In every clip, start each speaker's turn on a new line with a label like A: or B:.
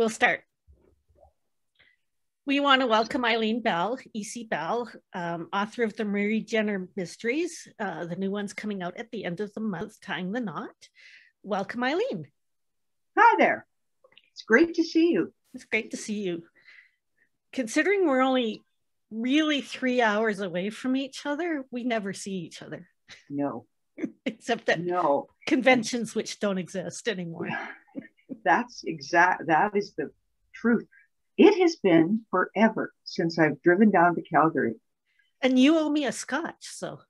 A: we'll start. We want to welcome Eileen Bell, E.C. Bell, um, author of the Marie Jenner Mysteries. Uh, the new one's coming out at the end of the month, Tying the Knot. Welcome, Eileen.
B: Hi there. It's great to see you.
A: It's great to see you. Considering we're only really three hours away from each other, we never see each other.
B: No.
A: Except that
B: no
A: conventions which don't exist anymore.
B: That's exact that is the truth. It has been forever since I've driven down to Calgary.
A: And you owe me a scotch, so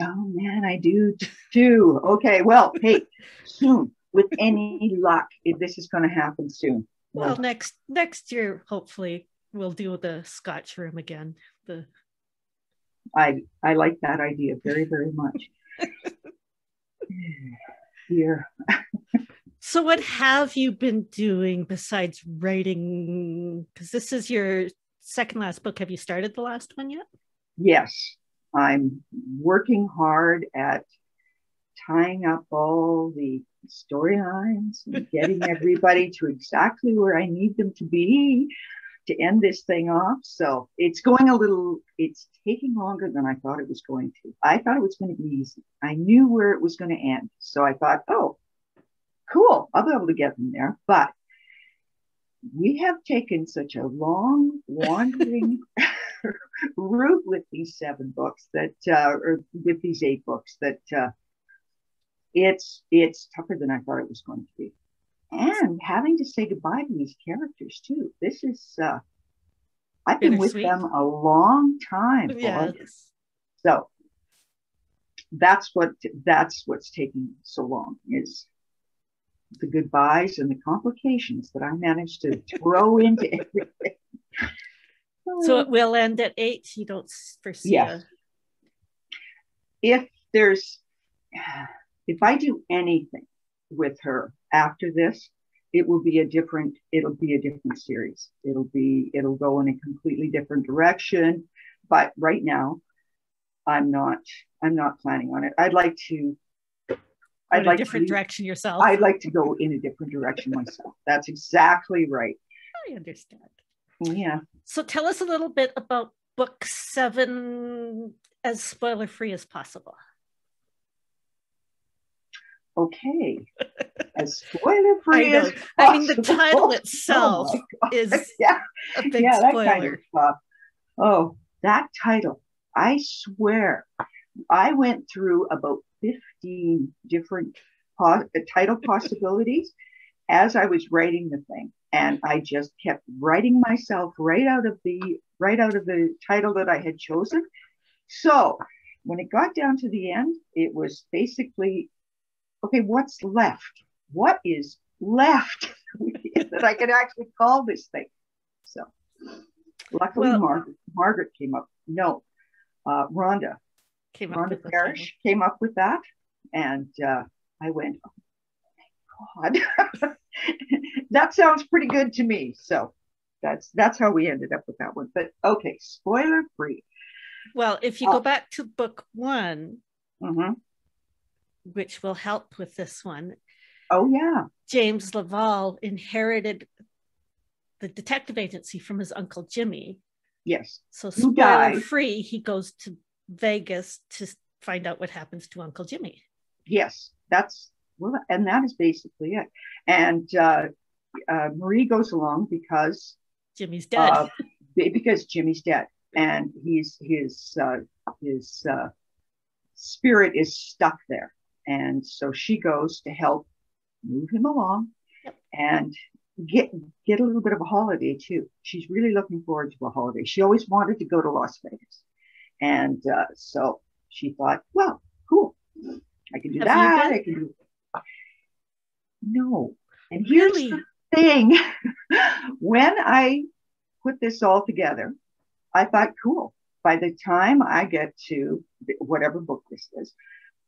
B: Oh man, I do too. Okay, well, hey, soon, with any luck, this is going to happen soon.
A: Well, next next year, hopefully, we'll do the Scotch room again. The
B: I I like that idea very very much. Here.
A: so, what have you been doing besides writing? Because this is your second last book. Have you started the last one yet?
B: Yes, I'm working hard at tying up all the storylines and getting everybody to exactly where I need them to be to end this thing off. So it's going a little, it's taking longer than I thought it was going to. I thought it was going to be easy. I knew where it was going to end. So I thought, oh, cool, I'll be able to get them there. But we have taken such a long, wandering route with these seven books that, uh, or with these eight books that, uh, it's it's tougher than I thought it was going to be and having to say goodbye to these characters too. This is uh, I've been with them a long time.
A: Yes.
B: So that's what that's what's taking so long is the goodbyes and the complications that I managed to throw into everything.
A: So it will oh. end at eight. You don't foresee.
B: Yes. If there's, if I do anything with her after this it will be a different it'll be a different series it'll be it'll go in a completely different direction but right now i'm not i'm not planning on it i'd like to
A: I'd like a different to, direction yourself.
B: I'd like to go in a different direction myself. That's exactly right.
A: I understand.
B: Yeah.
A: So tell us a little bit about book seven as spoiler free as possible
B: okay. As spoiler free
A: as
B: possible.
A: I mean, the title oh itself oh is
B: yeah,
A: a big yeah, spoiler. That kind of stuff.
B: Oh, that title. I swear, I went through about 15 different po- title possibilities as I was writing the thing. And I just kept writing myself right out of the right out of the title that I had chosen. So when it got down to the end, it was basically okay, what's left? What is left that I can actually call this thing? So luckily, well, Margaret, Margaret came up. No, uh, Rhonda
A: came
B: up Rhonda Parrish came up with that, and uh, I went, oh my God, that sounds pretty good to me. So that's that's how we ended up with that one. But okay, spoiler free.
A: Well, if you uh, go back to book one,
B: mm-hmm
A: which will help with this one.
B: Oh, yeah.
A: James Laval inherited the detective agency from his uncle Jimmy.
B: Yes.
A: So, spoiler free, he goes to Vegas to find out what happens to Uncle Jimmy.
B: Yes, that's well, and that is basically it. And uh, uh, Marie goes along because
A: Jimmy's dead. Uh,
B: because Jimmy's dead, and he's his uh, his uh, spirit is stuck there. And so she goes to help move him along yep. and get get a little bit of a holiday too. She's really looking forward to a holiday. She always wanted to go to Las Vegas, and uh, so she thought, well, cool, I can do Have that. I can do. No, and here's really? the thing: when I put this all together, I thought, cool. By the time I get to whatever book this is,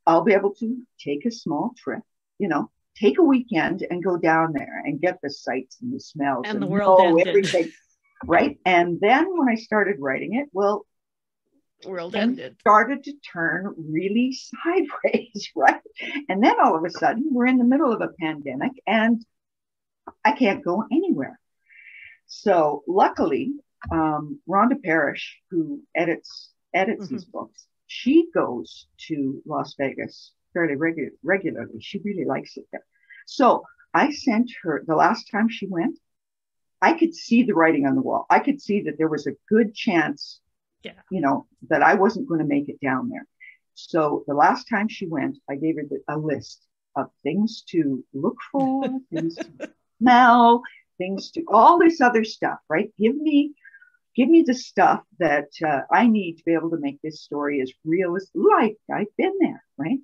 B: I'll be able to take a small trip, you know, take a weekend and go down there and get the sights and the smells
A: and, and the world ended. everything.
B: Right. And then when I started writing it, well,
A: world ended.
B: Started to turn really sideways, right? And then all of a sudden we're in the middle of a pandemic and I can't go anywhere. So luckily, um, Rhonda Parrish, who edits edits mm-hmm. these books, she goes to Las Vegas fairly regu- regularly. She really likes it there. So I sent her the last time she went. I could see the writing on the wall. I could see that there was a good chance,
A: yeah.
B: you know, that I wasn't going to make it down there. So the last time she went, I gave her the, a list of things to look for, things to smell, things to all this other stuff, right? Give me, give me the stuff that uh, I need to be able to make this story as real as like I've been there, right?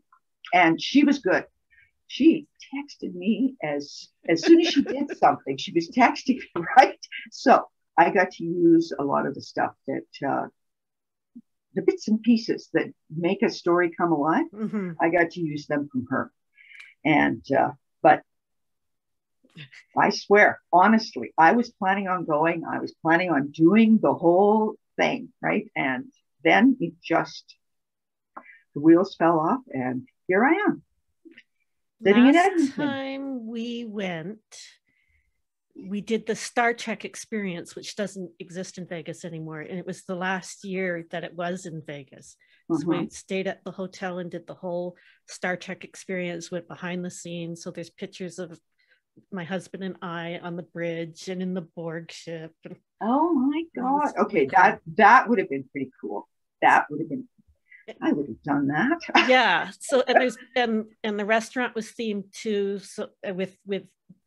B: And she was good. She texted me as as soon as she did something. She was texting me, right? So I got to use a lot of the stuff that uh, the bits and pieces that make a story come alive. Mm-hmm. I got to use them from her. And uh, but I swear, honestly, I was planning on going. I was planning on doing the whole thing, right? And then it just the wheels fell off, and here I am.
A: Sitting Last time we went, we did the Star Trek experience, which doesn't exist in Vegas anymore. And it was the last year that it was in Vegas. So we uh-huh. stayed at the hotel and did the whole Star Trek experience, went behind the scenes. So there's pictures of my husband and I on the bridge and in the Borg ship.
B: Oh my God. Okay, that that would have been pretty cool. That would have been I would have done that.
A: yeah. So and there's and and the restaurant was themed too. So uh, with with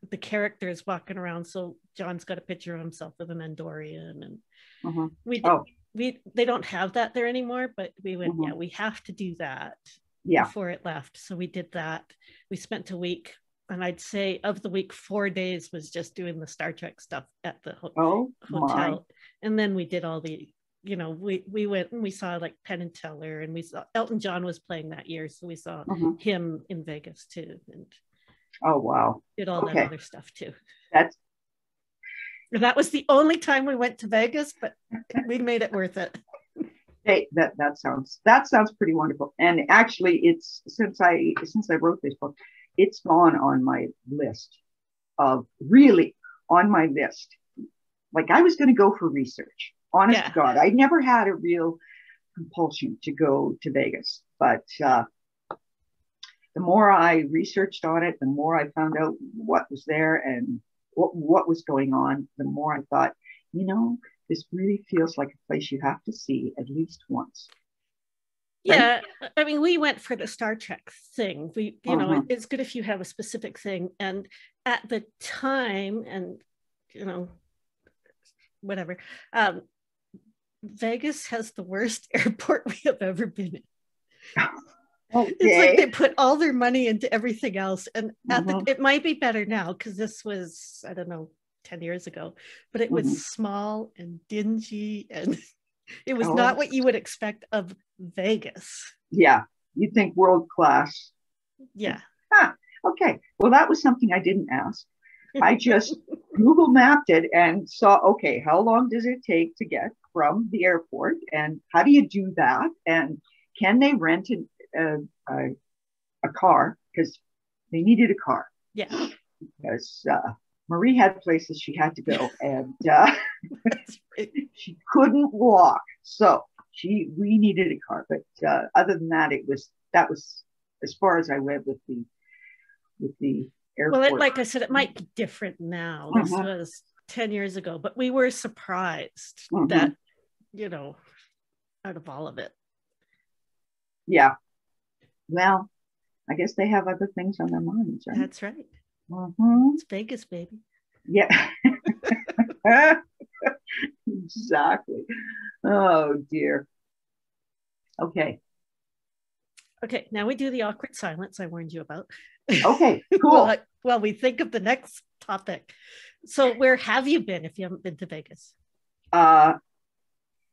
A: the characters walking around. So John's got a picture of himself with an Andorian, and uh-huh. we did, oh. we they don't have that there anymore. But we went, uh-huh. yeah, we have to do that.
B: Yeah.
A: Before it left, so we did that. We spent a week, and I'd say of the week, four days was just doing the Star Trek stuff at the ho-
B: oh,
A: hotel, my. and then we did all the you know, we we went and we saw like Penn and Teller, and we saw Elton John was playing that year, so we saw uh-huh. him in Vegas too, and
B: oh wow,
A: did all okay. that other stuff too.
B: That's
A: that was the only time we went to Vegas, but we made it worth it.
B: Hey, that that sounds that sounds pretty wonderful. And actually, it's since I since I wrote this book, it's gone on my list of really on my list. Like I was going to go for research, honest yeah. to God, I never had a real compulsion to go to Vegas, but uh, the more I researched on it, the more I found out what was there and what, what was going on, the more I thought, you know, this really feels like a place you have to see at least once.
A: Yeah, I mean, we went for the Star Trek thing. We, you uh-huh. know, it's good if you have a specific thing. And at the time, and you know, whatever, um, Vegas has the worst airport we have ever been in. Okay. It's like they put all their money into everything else. And mm-hmm. the, it might be better now because this was, I don't know, 10 years ago, but it was mm-hmm. small and dingy and it was oh. not what you would expect of Vegas.
B: Yeah. You'd think world class.
A: Yeah.
B: Huh. Okay. Well, that was something I didn't ask. I just Google mapped it and saw, okay, how long does it take to get from the airport? And how do you do that? And can they rent a, a, a car? Because they needed a car.
A: Yeah.
B: Because uh, Marie had places she had to go and uh, she couldn't walk. So she we needed a car. But uh, other than that, it was that was as far as I went with the with the
A: airport. Well, it, like I said, it might be different now. Uh-huh. This was 10 years ago, but we were surprised uh-huh. that, you know, out of all of it.
B: Yeah. Well, I guess they have other things on their minds, right?
A: That's right.
B: Uh-huh.
A: It's Vegas, baby.
B: Yeah. exactly. Oh, dear. Okay.
A: Okay, now we do the awkward silence I warned you about.
B: Okay, cool.
A: well, well, we think of the next topic. So, where have you been if you haven't been to Vegas?
B: Uh,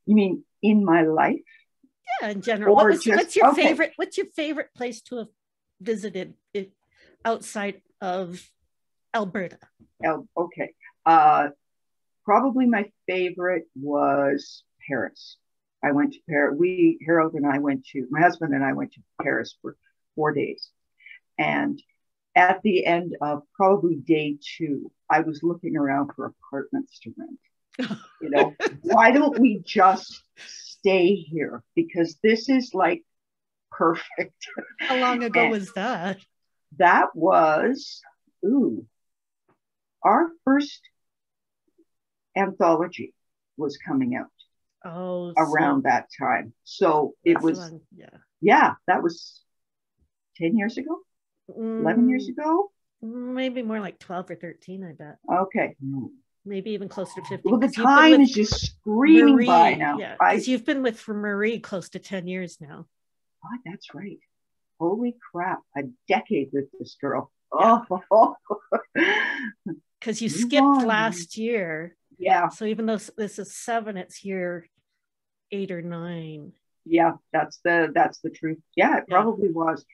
B: you mean in my life?
A: Yeah, in general. What was, just, what's your okay. favorite? What's your favorite place to have visited outside of Alberta?
B: Oh, okay. Uh, probably my favorite was Paris. I went to Paris. We Harold and I went to my husband and I went to Paris for four days, and at the end of probably day two, I was looking around for apartments to rent. you know, why don't we just stay here? Because this is like perfect.
A: How long ago was that?
B: That was, ooh, our first anthology was coming out.
A: Oh,
B: around so that time. So it was, long, yeah, yeah, that was 10 years ago, mm, 11 years ago.
A: Maybe more like 12 or 13, I bet.
B: Okay.
A: Maybe even closer to 50.
B: Well, the time is just screaming
A: Marie,
B: by now.
A: Yeah, because you've been with Marie close to 10 years now.
B: Oh, that's right. Holy crap, a decade with this girl. Yeah. Oh,
A: because you skipped last year.
B: Yeah.
A: So even though this is seven, it's year eight or nine.
B: Yeah, that's the that's the truth. Yeah, it yeah. probably was.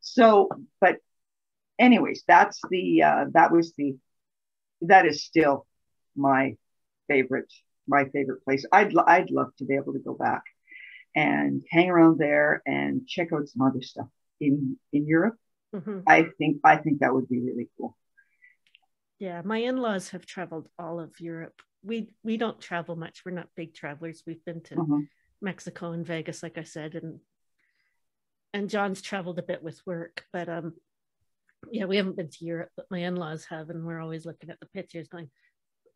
B: So, but anyways, that's the uh that was the that is still my favorite my favorite place. I'd I'd love to be able to go back and hang around there and check out some other stuff in in Europe. Mm-hmm. I think I think that would be really cool.
A: Yeah, my in-laws have traveled all of Europe. We we don't travel much. We're not big travelers. We've been to mm-hmm. Mexico and Vegas, like I said, and and John's traveled a bit with work, but um, yeah, we haven't been to Europe, but my in-laws have, and we're always looking at the pictures, going,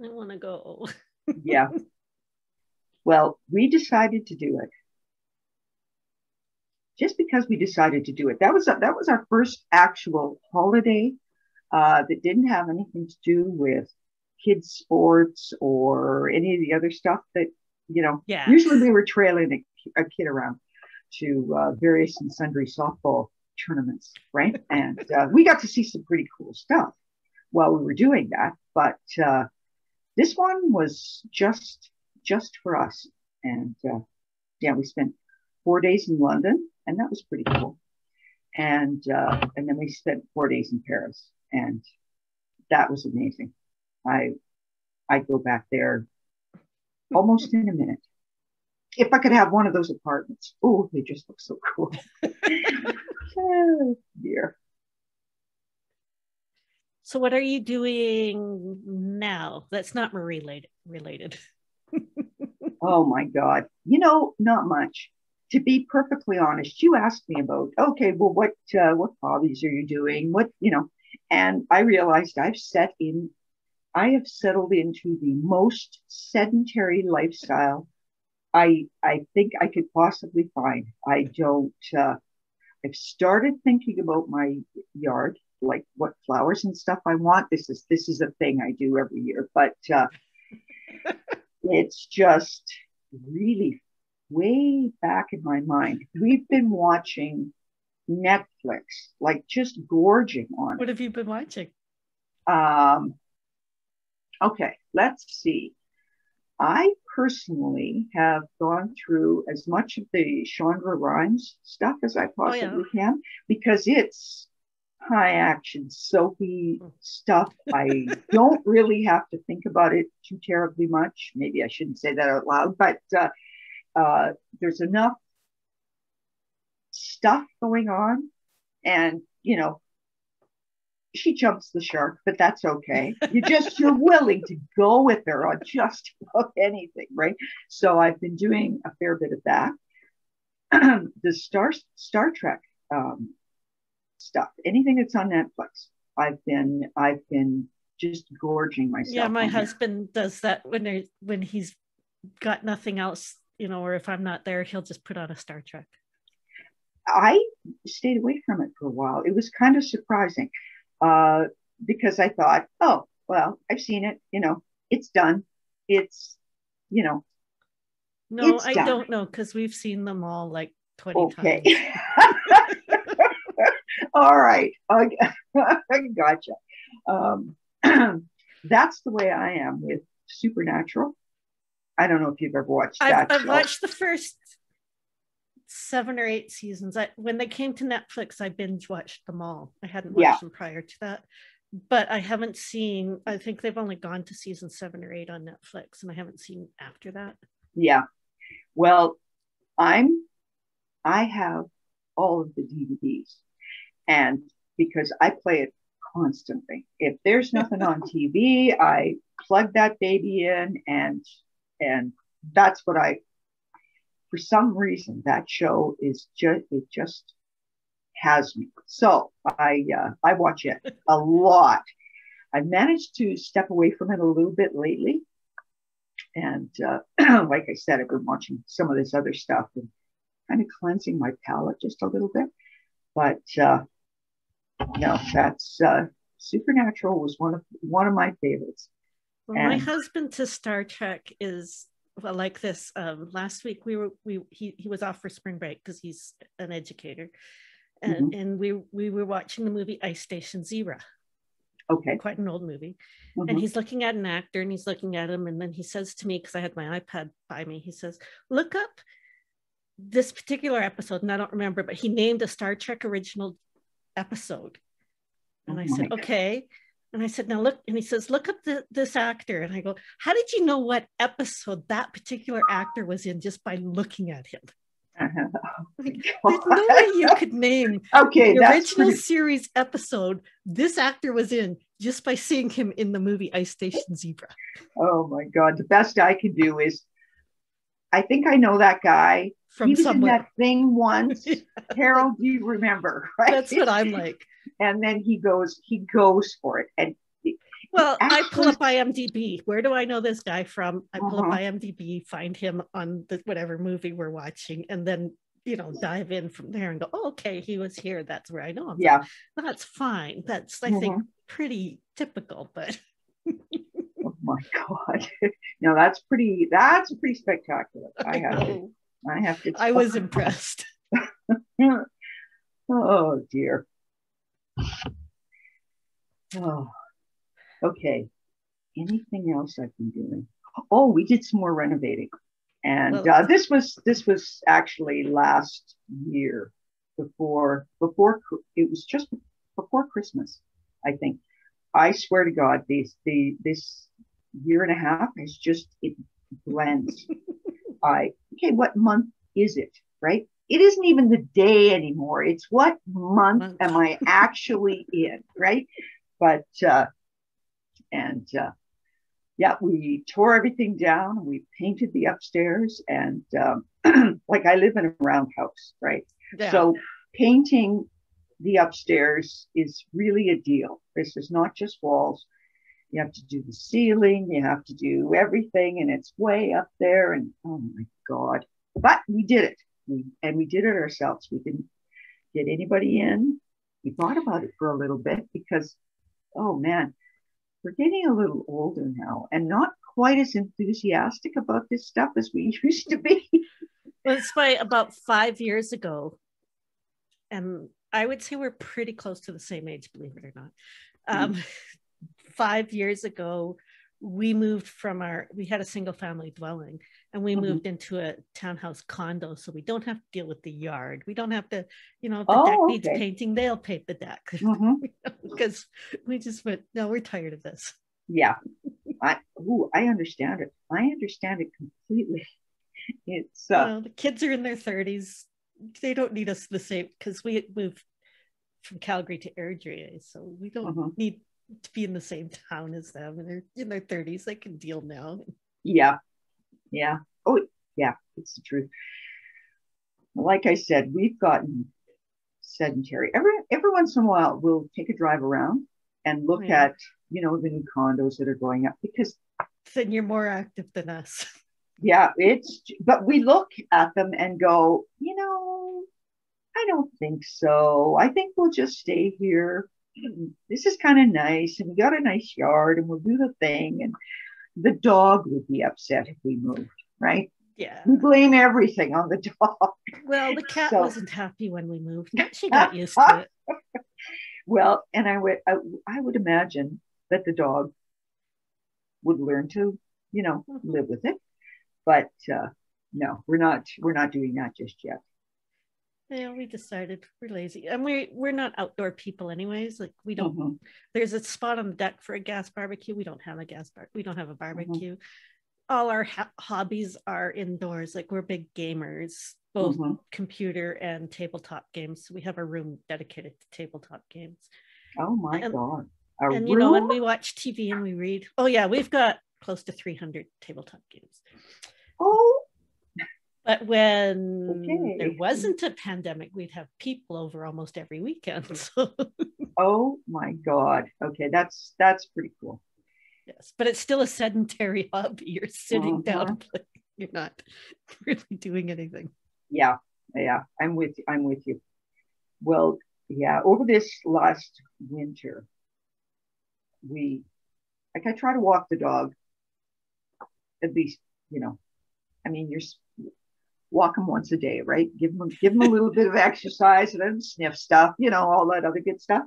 A: I want to go.
B: yeah. Well, we decided to do it just because we decided to do it. That was a, that was our first actual holiday uh, that didn't have anything to do with kids sports or any of the other stuff that you know.
A: Yeah.
B: Usually we were trailing a, a kid around to uh, various and sundry softball tournaments, right? and uh, we got to see some pretty cool stuff while we were doing that. But uh, this one was just just for us, and uh, yeah, we spent four days in London, and that was pretty cool. And uh, and then we spent four days in Paris, and that was amazing. I I go back there almost in a minute. If I could have one of those apartments, oh, they just look so cool. oh, dear.
A: So, what are you doing now? That's not Marie related.
B: oh my God! You know, not much to be perfectly honest, you asked me about, okay, well, what uh, what hobbies are you doing? What you know, and I realized I've set in, I have settled into the most sedentary lifestyle I I think I could possibly find. I don't. Uh, I've started thinking about my yard, like what flowers and stuff I want. This is this is a thing I do every year, but uh, it's just really way back in my mind, we've been watching Netflix, like just gorging on.
A: What have you been watching?
B: Um, okay, let's see. I personally have gone through as much of the Shonda Rhimes stuff as I possibly oh, yeah. can because it's high action, soapy stuff. I don't really have to think about it too terribly much. Maybe I shouldn't say that out loud, but uh, uh, there's enough stuff going on, and you know, she jumps the shark, but that's okay. You just you're willing to go with her on just about anything, right? So I've been doing a fair bit of that. the Star Star Trek um, stuff, anything that's on Netflix, I've been I've been just gorging myself.
A: Yeah, my husband does that when when he's got nothing else you know, or if I'm not there, he'll just put on a Star Trek.
B: I stayed away from it for a while. It was kind of surprising uh, because I thought, oh, well, I've seen it. You know, it's done. It's, you know.
A: No, I done. don't know because we've seen them all like 20 okay.
B: times. all right. I, gotcha. Um, that's the way I am with Supernatural. I don't know if you've ever watched
A: that.
B: I've,
A: I've watched the first seven or eight seasons. I, when they came to Netflix, I binge watched them all. I hadn't watched yeah. them prior to that, but I haven't seen. I think they've only gone to season seven or eight on Netflix, and I haven't seen after that.
B: Yeah, well, I'm. I have all of the DVDs, and because I play it constantly. If there's nothing on TV, I plug that baby in and and that's what I for some reason that show is just it just has me. So I uh, I watch it a lot. I've managed to step away from it a little bit lately. And uh, like I said, I've been watching some of this other stuff and kind of cleansing my palate just a little bit. But uh, no, that's uh, Supernatural was one of one of my favorites.
A: Well, and, my husband to Star Trek is well like this. Um, last week we were we he he was off for spring break because he's an educator, and mm-hmm. and we we were watching the movie Ice Station Zebra.
B: Okay.
A: Quite an old movie. Mm-hmm. And he's looking at an actor and he's looking at him. And then he says to me, because I had my iPad by me, he says, Look up this particular episode. And I don't remember, but he named a Star Trek original episode. And oh I said, God. Okay. And I said, Now look. And he says, Look up the, this actor. And I go, How did you know what episode that particular actor was in just by looking at him? There's no way you could name
B: okay,
A: the original pretty... series episode this actor was in just by seeing him in the movie Ice Station Zebra.
B: Oh my God. The best I can do is I think I know that guy. From was somewhere. in that thing once. Harold, do you remember?
A: Right? That's what I'm like.
B: And then he goes, he goes for it. And
A: well, Actually, I pull up IMDb. Where do I know this guy from? I pull uh-huh. up IMDb, find him on the whatever movie we're watching, and then you know dive in from there and go, oh, okay, he was here. That's where I know him.
B: Yeah,
A: that's fine. That's I uh-huh. think pretty typical, but.
B: oh my god! no, that's pretty. That's pretty spectacular. I, I have. To, I have to.
A: I was impressed.
B: oh dear. Oh. Okay. Anything else I've been doing? Oh, we did some more renovating, and uh, this was this was actually last year before before it was just before Christmas, I think. I swear to God, these the this year and a half is just it blends. I okay, what month is it? Right? It isn't even the day anymore. It's what month am I actually in? Right? But uh, and uh, yeah, we tore everything down. We painted the upstairs, and um, like I live in a roundhouse, right? Yeah. So painting the upstairs is really a deal. This is not just walls. You have to do the ceiling, you have to do everything, and it's way up there. And oh my God. But we did it. We, and we did it ourselves. We didn't get anybody in. We thought about it for a little bit because, oh man, we're getting a little older now and not quite as enthusiastic about this stuff as we used to be.
A: well, it's by about five years ago. And I would say we're pretty close to the same age, believe it or not. Um, mm. Five years ago, we moved from our we had a single family dwelling and we mm-hmm. moved into a townhouse condo. So we don't have to deal with the yard. We don't have to you know if the oh, deck needs painting. They'll paint the deck. Mm-hmm. because we just went no we're tired of this.
B: Yeah. I ooh, i understand it. I understand it completely. It's uh,
A: you know, the kids are in their 30s they don't need us the same because we moved from calgary to airdrie so we don't mm-hmm. need to be in the same town as them and they're in their 30s they can deal now.
B: Yeah. Yeah. Oh yeah it's the truth. Like i said we've gotten sedentary. Every every once in a while we'll take a drive around and look yeah. at you know the new condos that are going up because
A: then you're more active than us.
B: Yeah it's but we look at them and go you know i don't think so. I think we'll just stay here this is kind of nice and we got a nice yard and we'll do the thing and the dog would be upset if we moved right?
A: Yeah.
B: We blame everything on the dog.
A: Well the cat so, wasn't happy when we moved. She got used to it.
B: Well and i would I, I would imagine that the dog would learn to you know mm-hmm. live with it but uh no we're not we're not doing that just yet
A: yeah, we decided we're lazy, and we we're not outdoor people anyways. Like we don't. Mm-hmm. There's a spot on the deck for a gas barbecue. We don't have a gas bar. We don't have a mm-hmm. barbecue. Mm-hmm. All our ha- hobbies are indoors. Like we're big gamers, both mm-hmm. computer and tabletop games. So we have a room dedicated to tabletop games.
B: Oh my
A: And-
B: god. A
A: and you know, when we watch TV and we read, oh yeah, we've got close to 300 tabletop games.
B: oh,
A: But when there wasn't a pandemic, we'd have people over almost every weekend. So
B: oh my god. Okay, that's that's pretty cool.
A: yes, but it's still a sedentary hobby. You're sitting
B: Uh-huh.
A: down, you're not really doing anything.
B: Yeah, yeah, I'm with you. I'm with you. Well, yeah, over this last winter, we like I try to walk the dog at least, you know, I mean, you're walk them once a day, right? Give them give him a little bit of exercise and then sniff stuff, you know, all that other good stuff.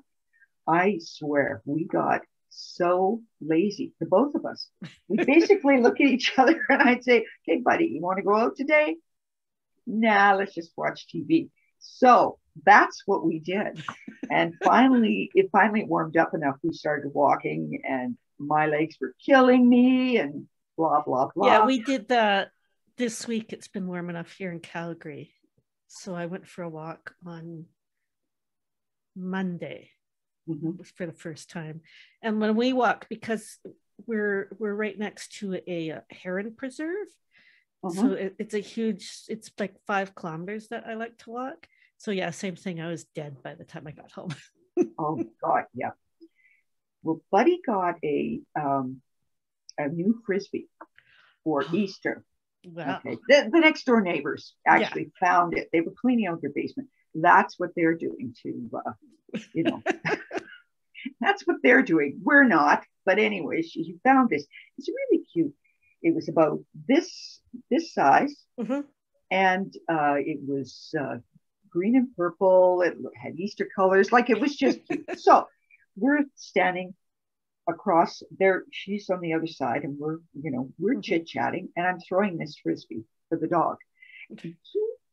B: I swear, we got so lazy, the both of us. We basically look at each other and I'd say, "Okay, buddy, you want to go out today?" Nah, let's just watch TV. So that's what we did. And finally, it finally warmed up enough. We started walking, and my legs were killing me, and blah blah blah.
A: Yeah, we did that this week. It's been warm enough here in Calgary. So I went for a walk on Monday
B: Mhm.
A: for the first time. And when we walk, because we're we're right next to a, uh heron preserve,
B: Mhm.
A: so it, it's a huge. It's like five kilometers that I like to walk. So yeah, same thing. I was dead by the time I got home.
B: Oh God, yeah. Well, Buddy got a um, a new frisbee for Easter.
A: Wow.
B: Okay, the, the next door neighbors actually found it. They were cleaning out their basement. That's what they're doing to, uh, you know, that's what they're doing. We're not, but anyway, she, she found this. It's really cute. It was about this this size,
A: Mhm.
B: and uh, it was uh, green and purple. It had Easter colors, like it was just cute. so we're standing across there. She's on the other side, and we're you know we're
A: Mhm.
B: chit chatting, and I'm throwing this frisbee for the dog. He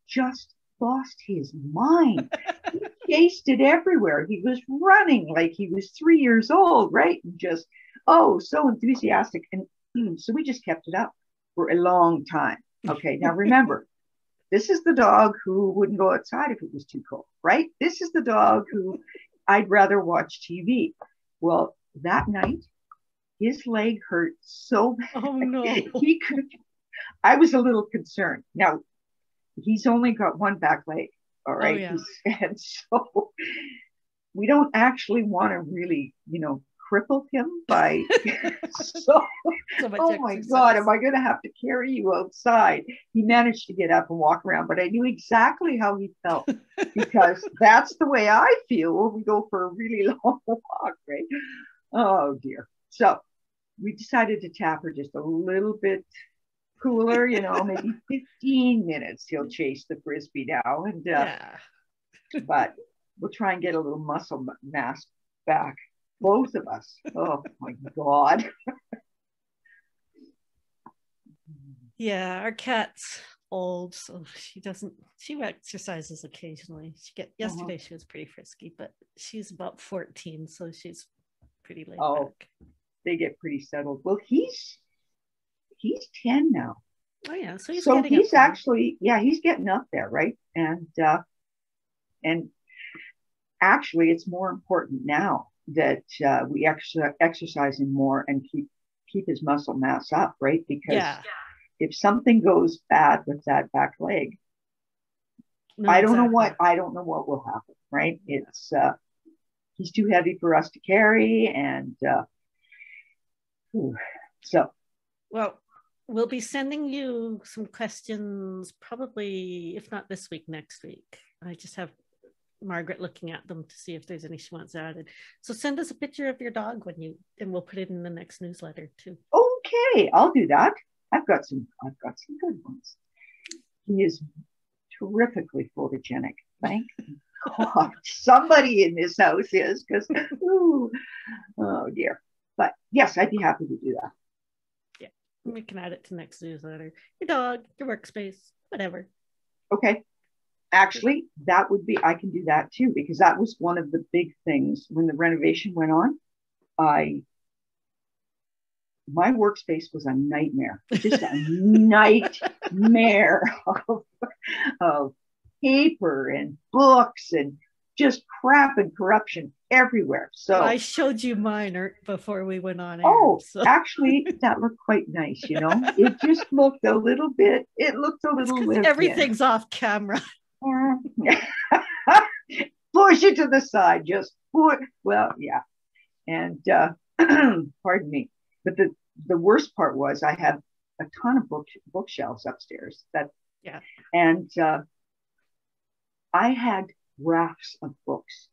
B: just lost his mind. he chased it everywhere. He was running like he was three years old, right? And just oh, so enthusiastic. And mm, so we just kept it up for a long time. Okay, now remember, this is the dog who wouldn't go outside if it was too cold, right? This is the dog who I'd rather watch TV. Well, that night, his leg hurt so bad.
A: Oh no.
B: He could. I was a little concerned. Now, he's only got one back leg. All oh, right.
A: yeah.
B: And so we don't actually want to really, you know, cripple him by so
A: So
B: oh my
A: exercise.
B: god am i going to have to carry you outside he managed to get up and walk around but i knew exactly how he felt because that's the way i feel when we go for a really long walk right oh dear so we decided to tap her just a little bit cooler you know maybe 15 minutes he'll chase the frisbee now and uh,
A: Yeah.
B: but we'll try and get a little muscle mass back both of us oh my god
A: Yeah, our cat's old, so she doesn't. She exercises occasionally. She get
B: Uh-huh.
A: yesterday. She was pretty frisky, but she's about fourteen, so she's pretty laid
B: Oh.
A: back.
B: they get pretty settled. Well, he's he's 10 now.
A: Oh yeah, so he's
B: so he's actually yeah, he's getting up there, right? And uh and actually it's more important now that uh, we ex- exercise him more and keep keep his muscle mass up, right? Because
A: yeah.
B: if something goes bad with that back leg,
A: No,
B: I don't know what I don't know what will happen, right? It's uh he's too heavy for us to carry and uh so
A: Well, we'll be sending you some questions probably, if not this week, next week. I just have Margaret looking at them to see if there's any she wants added. So send us a picture of your dog when you, and we'll put it in the next newsletter too.
B: Okay, I'll do that. I've got some. I've got some good ones. He is terrifically photogenic. Thank God. Somebody in this house is because, oh dear. But yes, I'd be happy to do that. Yeah.
A: We can add it to next newsletter. Your dog, your workspace, whatever.
B: Okay. Actually, that would be. I can do that too because that was one of the big things when the renovation went on. I my workspace was a nightmare, just a nightmare of, of paper and books and just crap and corruption everywhere. So
A: well, I showed you mine er, before we went on. Air,
B: oh, so. actually, that looked quite nice. You know, it just looked a little bit. It looked a little.
A: Everything's in. off camera.
B: Push it to the side. Just put. Well, yeah, and uh, pardon me, but the the worst part was I have a ton of book bookshelves upstairs. That
A: yeah,
B: and uh, I had rafts of books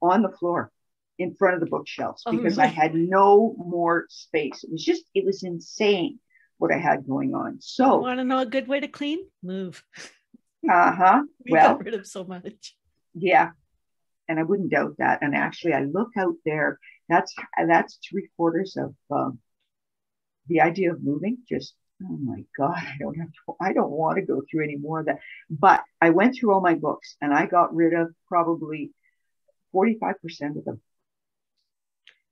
B: on the floor in front of the bookshelves oh, because I had no more space. It was just, it was insane what I had going on. So,
A: want to know a good way to clean? Move.
B: Uh huh.
A: we well, got rid of so much.
B: Yeah, and I wouldn't doubt that. And actually, I look out there. That's that's three quarters of um, the idea of moving. Just oh my god i don't have to i don't want to go through any more of that but i went through all my books and i got rid of probably 45% of them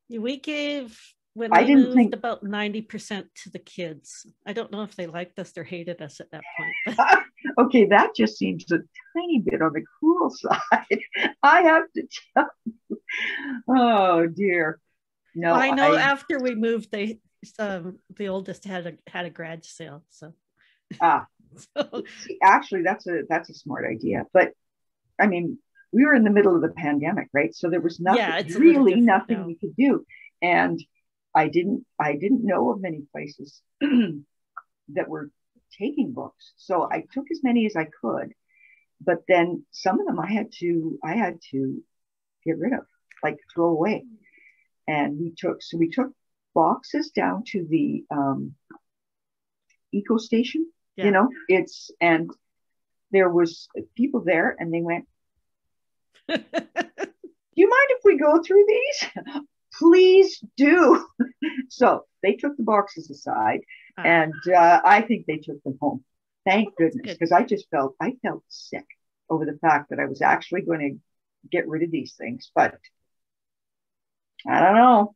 A: we gave when I didn't moved think about 90% to the kids. I don't know if they liked us or hated us at that point.
B: okay, that just seems a tiny bit on the cruel side. I have to tell you. Oh dear. No,
A: I know I, after we moved, they um, the oldest had a had a garage sale. So
B: ah, so. actually, that's a that's a smart idea. But I mean, we were in the middle of the pandemic, right? So there was nothing yeah, really nothing now. we could do, and I didn't I didn't know of many places that were taking books. So I took as many as I could, but then some of them I had to I had to get rid of, like throw away. And we took so we took boxes down to the um, eco station. Yeah. You know, it's and there was people there, and they went. do you mind if we go through these? Please do. so they took the boxes aside, uh-huh. and uh, I think they took them home. Thank oh, goodness, because good. I just felt I felt sick over the fact that I was actually going to get rid of these things, but I don't know.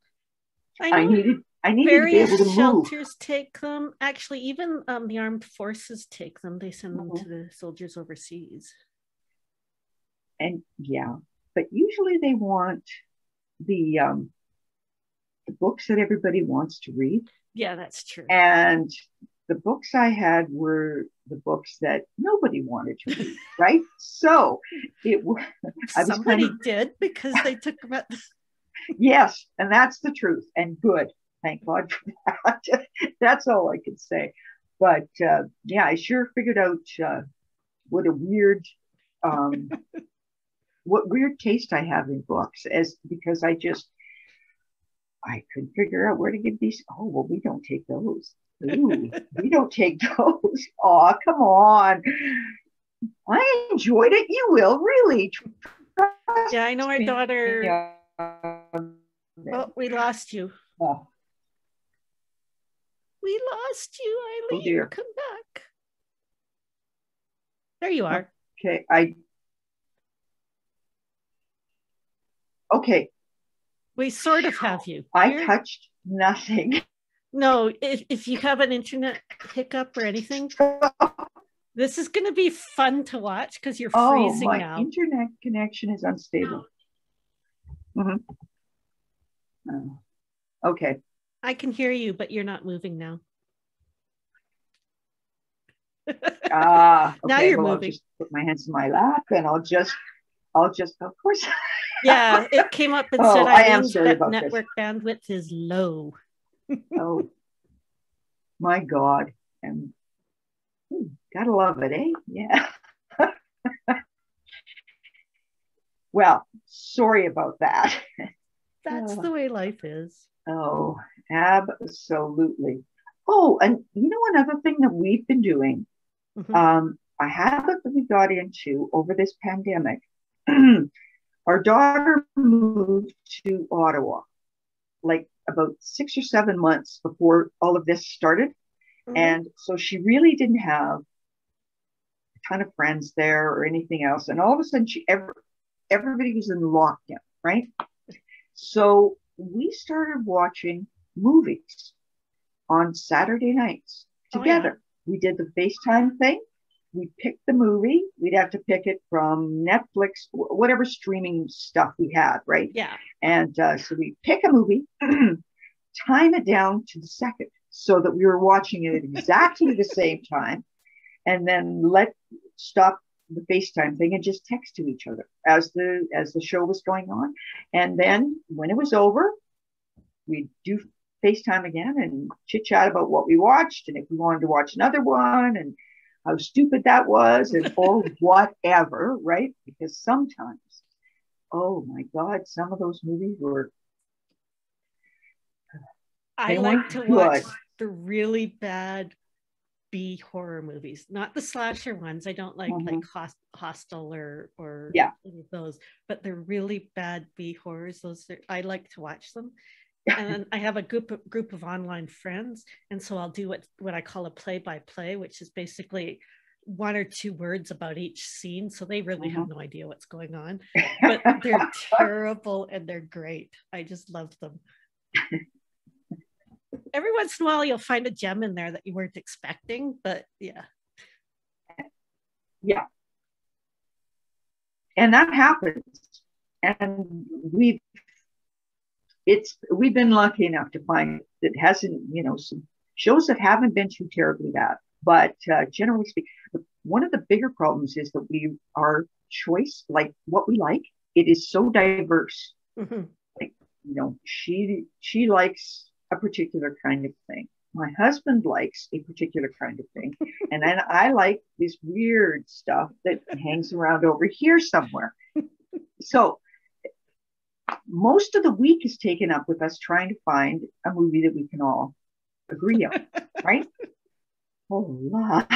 B: I, I needed I needed Various to be able to
A: shelters move. take them. Actually, even um, the armed forces take them. They send them mm-hmm. to the soldiers overseas.
B: And yeah, but usually they want the um, the books that everybody wants to read.
A: Yeah, that's true.
B: And the books I had were the books that nobody wanted to read, right? So it was
A: somebody kind of, did because they took them at
B: yes, and that's the truth, and good. Thank God for that. that's all I can say. But uh, yeah, I sure figured out uh, what a weird, um, what weird taste I have in books, as because I just I couldn't figure out where to give these. Oh well, we don't take those. Ooh, we don't take those. Oh, come on. I enjoyed it. You will really.
A: Yeah, I know our daughter Oh, we lost you. Oh. We lost you, Eileen. Oh dear. Come back. There you are.
B: Okay, I. Okay.
A: We sort of have you.
B: I You're... touched nothing.
A: No, if, if you have an internet hiccup or anything, this is going to be fun to watch because you're oh, freezing
B: my
A: now.
B: internet connection is unstable. Mm-hmm. Oh. Okay.
A: I can hear you, but you're not moving now.
B: ah, okay.
A: now you're
B: well,
A: moving.
B: I'll just put my hands in my lap and I'll just, I'll just, of course.
A: yeah, it came up and oh, said, I am sorry that network this. bandwidth is low.
B: oh, my God. And ooh, gotta love it, eh? Yeah. well, sorry about that.
A: That's oh. the way life is.
B: Oh, absolutely. Oh, and you know another thing that we've been doing, mm-hmm. um, a habit that we got into over this pandemic. our daughter moved to Ottawa, like about six or seven months before all of this started, mm-hmm. and so she really didn't have a ton of friends there or anything else. And all of a sudden, she ever everybody was in lockdown, right? So we started watching movies on Saturday nights together. Oh, yeah. We did the FaceTime thing. we picked the movie. We'd have to pick it from Netflix, whatever streaming stuff we had, right?
A: Yeah.
B: And uh, so we pick a movie, time it down to the second so that we were watching it at exactly the same time, and then let stop the FaceTime thing and just text to each other as the as the show was going on. And then when it was over, we'd do FaceTime again and chit chat about what we watched and if we wanted to watch another one and how stupid that was and or whatever, right? Because sometimes, oh my God, some of those movies were.
A: I like to watch the really bad B horror movies, not the slasher ones. I don't like mm-hmm. like Host- Hostel or or
B: yeah
A: those, but they're really bad B horrors. Those are, I like to watch them. and I have a group of, group of online friends, and so I'll do what what I call a play by play, which is basically one or two words about each scene, so they really mm-hmm. have no idea what's going on. But they're terrible and they're great. I just love them every once in a while you'll find a gem in there that you weren't expecting, but yeah.
B: Yeah. And that happens. And we've it's we've been lucky enough to find that hasn't, you know, some shows that haven't been too terribly bad. But uh, generally speaking, one of the bigger problems is that we our choice, like what we like, it is so diverse. Mm-hmm. Like, you know, she she likes a particular kind of thing. My husband likes a particular kind of thing. and then I like this weird stuff that hangs around over here somewhere. So most of the week is taken up with us trying to find a movie that we can all agree on, right? Oh,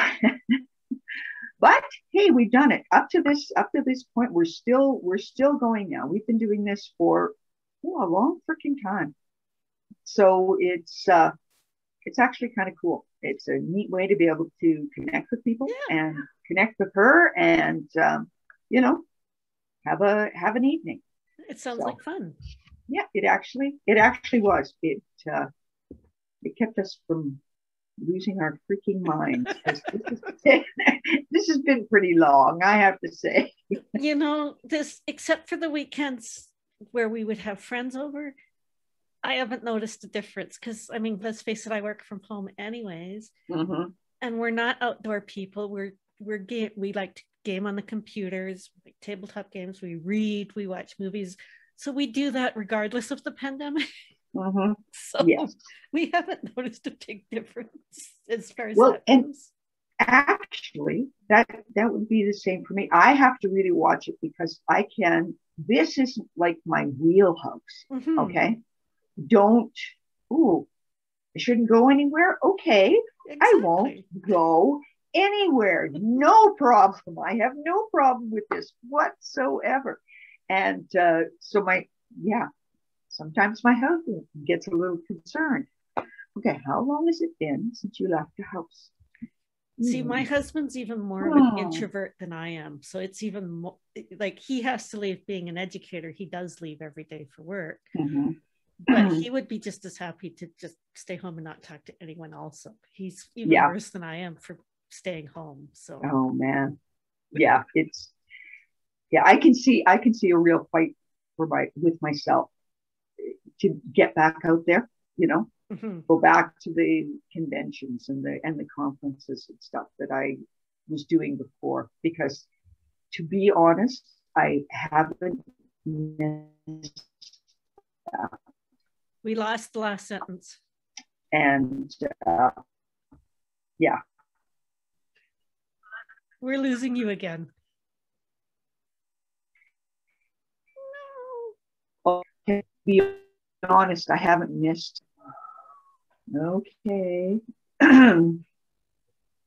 B: but hey, we've done it up to this up to this point. We're still we're still going now. We've been doing this for oh, a long freaking time so it's uh, it's actually kind of cool. It's a neat way to be able to connect with people yeah. and connect with her, and um, you know, have a have an evening.
A: It sounds so, like fun.
B: Yeah, it actually it actually was. It uh, it kept us from losing our freaking minds. this, this has been pretty long, I have to say.
A: you know, this except for the weekends where we would have friends over, I haven't noticed a difference because I mean, let's face it, I work from home anyways, mm-hmm. and we're not outdoor people. We're we're game. We like to game on the computers, like tabletop games. We read, we watch movies. So we do that regardless of the pandemic.
B: Mm-hmm.
A: so yes. we haven't noticed a big difference as far as
B: well, and actually, that that would be the same for me. I have to really watch it because I can. This is like my wheelhouse. Mm-hmm. Okay don't, ooh, I shouldn't go anywhere. Okay, exactly. I won't go anywhere. No problem. I have no problem with this whatsoever. And uh, so my, yeah, sometimes my husband gets a little concerned. Okay, how long has it been since you left the house?
A: See, my hmm. husband's even more of an introvert than I am. So it's even more like he has to leave being an educator. He does leave every day for work. Mm-hmm but mm-hmm. he would be just as happy to just stay home and not talk to anyone also he's even yeah. worse than i am for staying home so
B: oh man yeah it's yeah i can see i can see a real fight for my with myself to get back out there you know mm-hmm. go back to the conventions and the and the conferences and stuff that i was doing before because to be honest i haven't missed
A: we lost the last sentence.
B: And uh, yeah.
A: We're losing you again.
B: No. Okay, be honest, I haven't missed. Okay.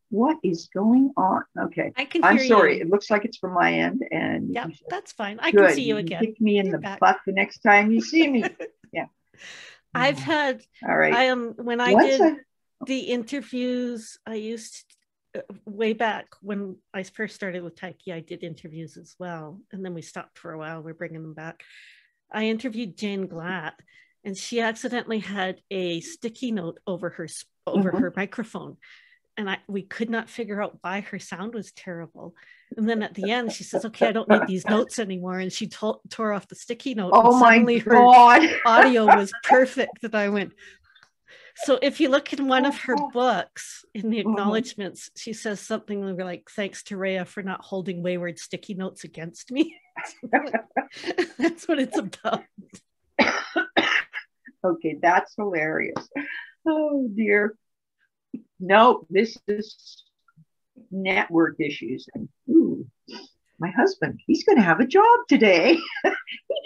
B: what is going on? Okay.
A: I can
B: I'm sorry.
A: You.
B: It looks like it's from my end. And
A: yeah, that's fine. I Good. can see you again.
B: Kick me in You're the back. butt the next time you see me.
A: I've had
B: all right.
A: I am when I What's did a... the interviews. I used uh, way back when I first started with Tyche. I did interviews as well, and then we stopped for a while. We're bringing them back. I interviewed Jane Glatt, and she accidentally had a sticky note over her over mm-hmm. her microphone, and I we could not figure out why her sound was terrible. And then at the end, she says, "Okay, I don't need these notes anymore," and she to- tore off the sticky note.
B: Oh my god!
A: Her audio was perfect. That I went. So if you look in one of her books, in the mm-hmm. acknowledgments, she says something like, "Thanks to Rhea for not holding wayward sticky notes against me." That's what it's about.
B: okay, that's hilarious. Oh dear. No, this is network issues. And ooh, my husband, he's going to have a job today. he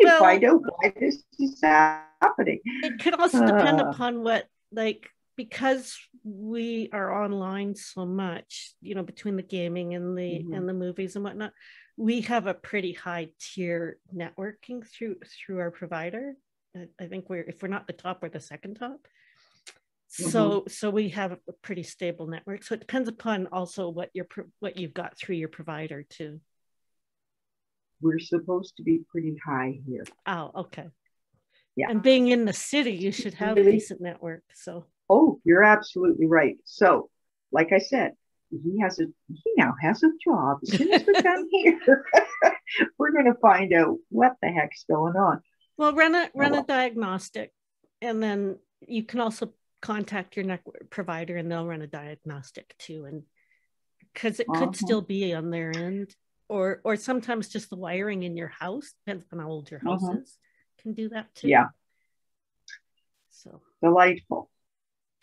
B: can well, find out why this is happening.
A: It could also uh, depend upon what, like, because we are online so much, you know, between the gaming and the mm-hmm. and the movies and whatnot, we have a pretty high tier networking through through our provider. I think we're if we're not the top, we're the second top. So mm-hmm. so we have a pretty stable network. So it depends upon also what your what you've got through your provider too.
B: We're supposed to be pretty high here.
A: Oh, okay. Yeah. And being in the city, you should have really? a decent network. So.
B: Oh, you're absolutely right. So, like I said, he has a he now has a job. As soon as we're done here, we're going to find out what the heck's going on.
A: Well, run a run a diagnostic, and then you can also contact your network provider and they'll run a diagnostic too. And because it uh-huh. could still be on their end or or sometimes just the wiring in your house depends on how old your house uh-huh. is can do that too.
B: Yeah. So. Delightful.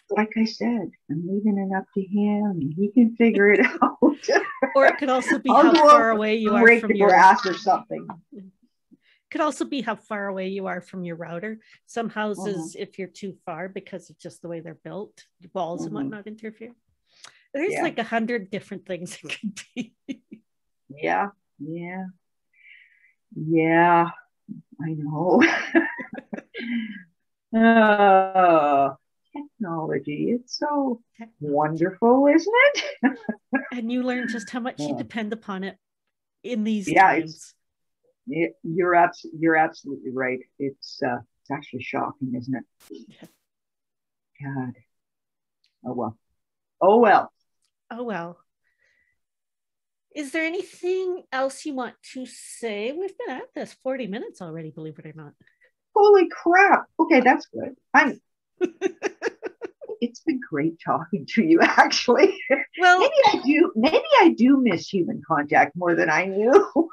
B: Like i said i'm leaving it up to him he can figure it out.
A: Or it could also be how far away you are from your
B: grass or something
A: could also be how far away you are from your router. Some houses, mm-hmm. if you're too far because of just the way they're built, walls mm-hmm. and whatnot interfere. There's yeah. like a hundred different things it could be.
B: yeah, yeah, yeah. I know. oh, technology. It's so wonderful, isn't it?
A: and you learn just how much yeah. you depend upon it in these yeah, times
B: you're abs- you're absolutely right. It's uh, it's actually shocking, isn't it? God. Oh well. Oh well.
A: Oh well. Is there anything else you want to say? We've been at this 40 minutes already, believe it or not.
B: Holy crap. Okay, that's good. I'm it's been great talking to you actually. Well maybe I do maybe I do miss human contact more than I knew.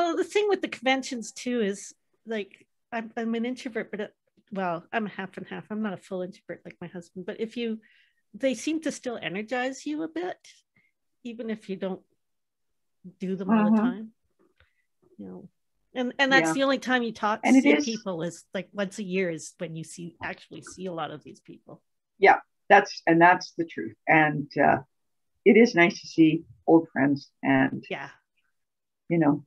A: well, the thing with the conventions too is like I'm, I'm an introvert, but it, well, I'm a half and half. I'm not a full introvert like my husband, but if you, they seem to still energize you a bit, even if you don't do them all the uh-huh. time. You know, and and that's yeah. the only time you talk and see people is like once a year is when you see actually see a lot of these people.
B: Yeah, that's and that's the truth. And uh, it is nice to see old friends and
A: yeah,
B: you know,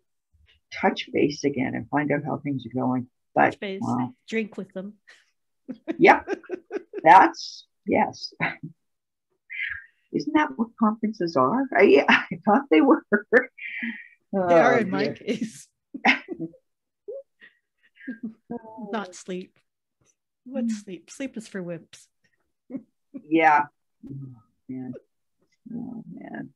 B: touch base again and find out how things are going. But touch base, wow.
A: drink with them.
B: yep, that's yes. Isn't that what conferences are? I, I thought they were.
A: They oh, are in my case. Not sleep. What hmm. sleep? Sleep is for wimps.
B: yeah. Oh, man. Oh man.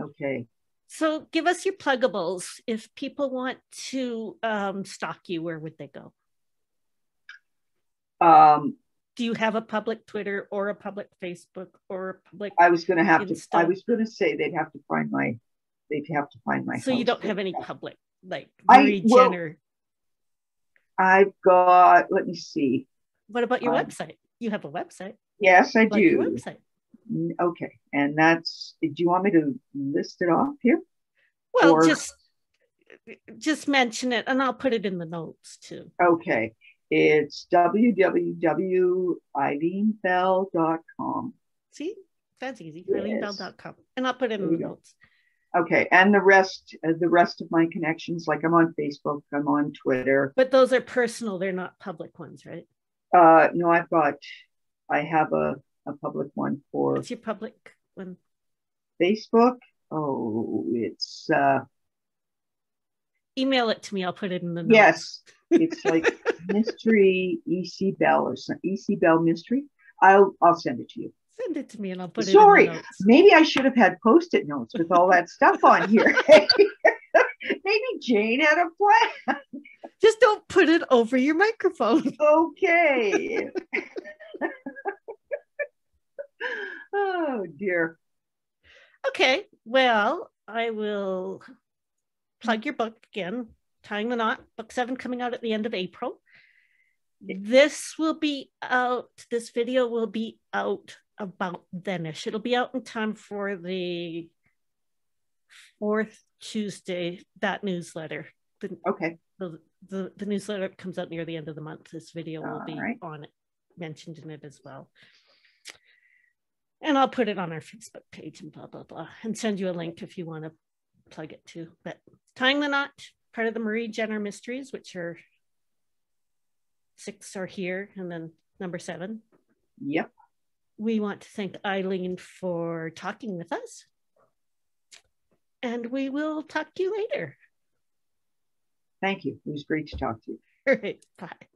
B: Okay.
A: So give us your pluggables. If people want to um, stalk you, where would they go?
B: Um,
A: Do you have a public Twitter or a public Facebook or a public?
B: I was going to have Insta? to. I was going to say they'd have to find my. They'd have to find my.
A: So you don't have any public like Marie I, well, Jenner.
B: I've got. Let me see.
A: What about your um, website? You have a website.
B: Yes, I do. website. Okay, and that's. Do you want me to list it off here?
A: Well, or, just just mention it, and I'll put it in the notes too.
B: Okay, it's www.eileenbell.com.
A: See, that's easy. Yes. EileenBell.com, and I'll put it in the notes.
B: Okay, and the rest, uh, the rest of my connections, like I'm on Facebook, I'm on Twitter.
A: But those are personal; they're not public ones, right?
B: Uh, no, I've got, I have a a public one for.
A: What's your public one?
B: Facebook. Oh, it's. uh
A: Email it to me. I'll put it in the notes.
B: Yes, it's like mystery EC Bell or some EC Bell mystery. I'll I'll send it to you.
A: Send it to me and I'll put
B: Sorry,
A: it in
B: maybe I should have had post-it notes with all that stuff on here. maybe Jane had a plan.
A: Just don't put it over your microphone.
B: Okay. Oh dear.
A: Okay, well, I will plug your book again, Tying the Knot, book seven coming out at the end of April. This will be out, this video will be out about thenish. It'll be out in time for the fourth Tuesday, that newsletter. The,
B: okay.
A: The, the, the newsletter comes out near the end of the month. This video will
B: All
A: be
B: right.
A: on it, mentioned in it as well. And I'll put it on our Facebook page and blah, blah, blah, and send you a link if you want to plug it too. But Tying the Knot, part of the Marie Jenner Mysteries, which are six are here, and then number seven.
B: Yep.
A: We want to thank Eileen for talking with us. And we will talk to you later.
B: Thank you. It was great to talk to you.
A: All right. Bye.